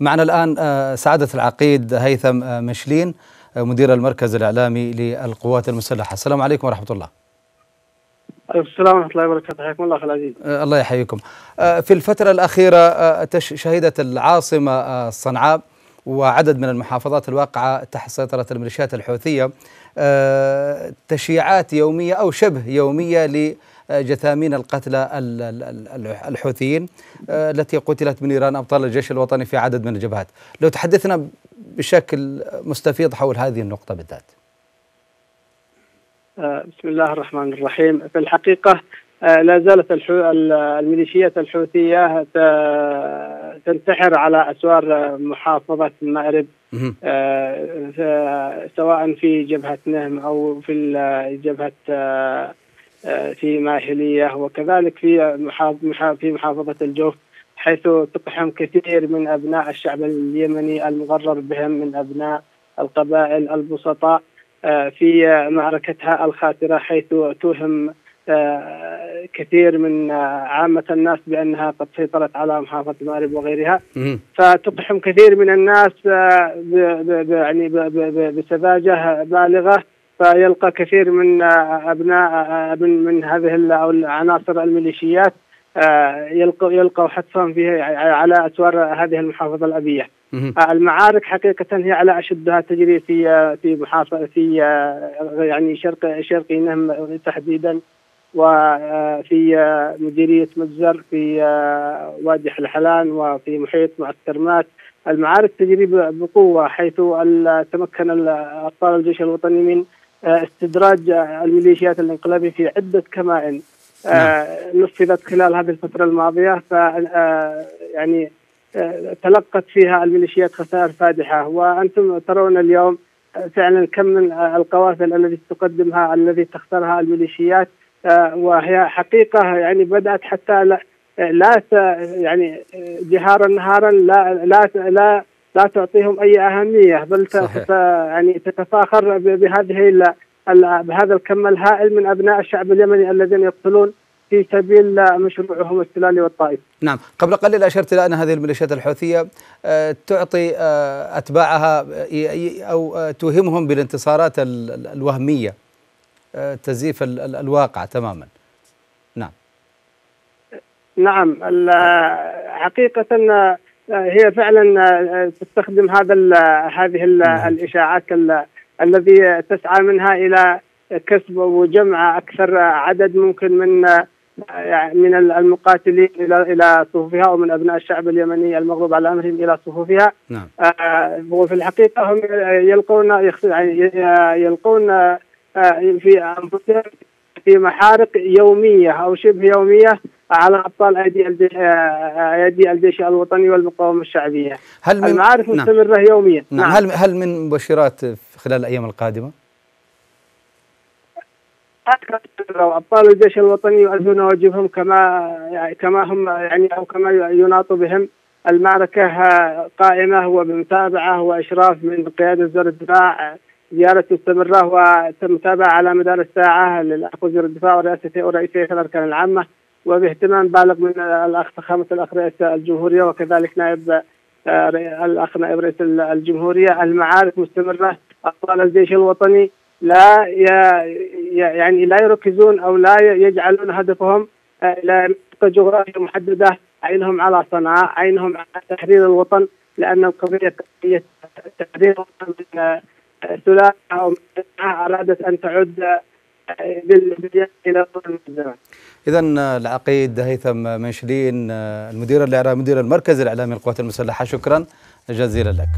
معنا الآن سعادة العقيد هيثم مشلين مدير المركز الإعلامي للقوات المسلحة. السلام عليكم ورحمة الله. السلام ورحمة الله وبركاته. حياكم الله أخي العزيز. الله يحييكم. في الفترة الأخيرة شهدت العاصمة صنعاء وعدد من المحافظات الواقعة تحت سيطرة الميليشيات الحوثية. تشييعات يومية أو شبه يومية لجثامين القتلى الحوثيين التي قتلت من إيران أبطال الجيش الوطني في عدد من الجبهات. لو تحدثنا بشكل مستفيض حول هذه النقطة بالذات. بسم الله الرحمن الرحيم. في الحقيقة لا زالت الميليشيات الحوثية تنتحر على أسوار محافظة مأرب سواء في جبهة نهم أو في جبهة في ماهلية وكذلك في في محافظة الجوف حيث تقحم كثير من أبناء الشعب اليمني المغرر بهم من أبناء القبائل البسطاء. في معركتها الخاسرة حيث توهم كثير من عامة الناس بأنها قد سيطرت على محافظة مأرب وغيرها. فتقحم كثير من الناس يعني بسذاجة بالغة. فيلقى كثير من أبناء من من هذه العناصر الميليشيات يلقوا يلقوا حتفهم فيه على أسوار هذه المحافظة الأبية. المعارك حقيقة هي على أشدها تجري في في محافظة في يعني شرق شرق نهم تحديدا وفي مديرية مجزر في وادي حلحلان وفي محيط معسكر مات المعارك تجري بقوة حيث تمكن أبطال الجيش الوطني من استدراج الميليشيات الانقلابية في عدة كمائن. آه نفذت خلال هذه الفترة الماضية ف آه يعني آه تلقت فيها الميليشيات خسائر فادحة. وأنتم ترون اليوم فعلا كم من القوافل التي تقدمها الذي تختارها الميليشيات وهي حقيقة يعني بدأت حتى لا, لا يعني جهارا نهارا لا لا لا لا تعطيهم أي أهمية بل يعني تتفاخر بهذه بهذا الكم الهائل من أبناء الشعب اليمني الذين يقتلون في سبيل مشروعهم السلالي والطائف. نعم، قبل قليل أشرت إلى أن هذه الميليشيات الحوثية تعطي أتباعها أو توهمهم بالانتصارات الوهمية تزييف الواقع تماما. نعم. نعم حقيقة هي فعلا تستخدم هذا هذه الإشاعات الذي تسعى منها إلى كسب وجمع أكثر عدد ممكن من من المقاتلين إلى إلى صفوفها ومن أبناء الشعب اليمني المغلوب على أمرهم إلى صفوفها نعم. وفي الحقيقة هم يلقون يلقون في أنفسهم في محارق يومية أو شبه يومية على أبطال أيدي الجيش أيدي الجيش الوطني والمقاومة الشعبية. هل من المعارك نعم. مستمرة يوميا. نعم. نعم. هل هل من مبشرات خلال الأيام القادمة؟ أبطال الجيش الوطني يؤدون واجبهم كما يعني كما هم يعني أو كما يناط بهم المعركة قائمة وبمتابعه وإشراف من قيادة وزير الدفاع زيارة مستمرة ومتابعة على مدار الساعة للأخ وزير الدفاع ورئاسته ورئيسية الأركان العامة وباهتمام بالغ من الأخ فخامة الأخ رئيس الجمهورية وكذلك نائب الأخ نائب رئيس الجمهورية المعارك مستمرة أبطال الجيش الوطني. لا يعني لا يركزون أو لا يجعلون هدفهم إلى منطقة جغرافية محددة عينهم على صنعاء عينهم على تحرير الوطن لأن القضية قضية تحرير الوطن من ثلاثة أو أرادت أن تعد اذا العقيد هيثم منشلين المدير الاعلامي مدير المركز الإعلامي للقوات المسلحة شكرا جزيلا لك.